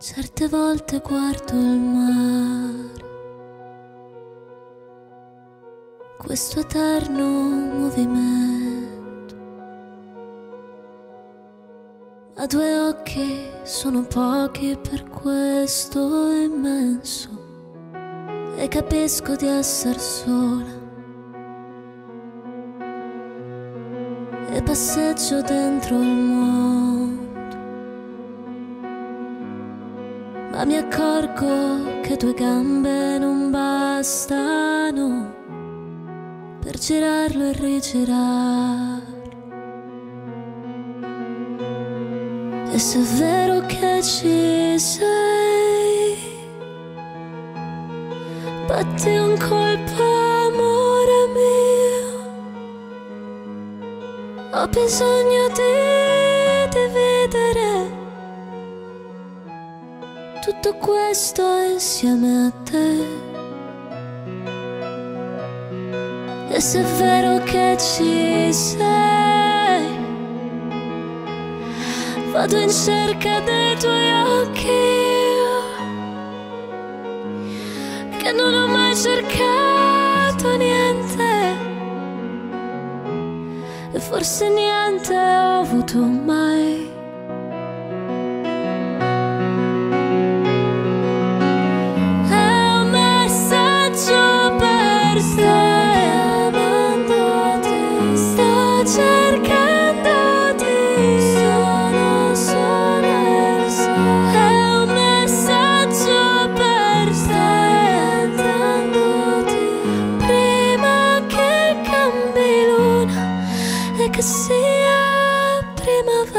Certe volte guardo il mare, questo eterno movimento, ma due occhi sono pochi per questo immenso. E capisco di essere sola. E passeggio dentro il mondo ma mi accorgo che due gambe non bastano per girarlo e rigirarlo. E se è vero che ci sei, batti un colpo, amore mio. Ho bisogno di dividere tutto questo insieme a te. E se è vero che ci sei, vado in cerca dei tuoi occhi, che non ho mai cercato niente, e forse niente ho avuto mai. che a primavera.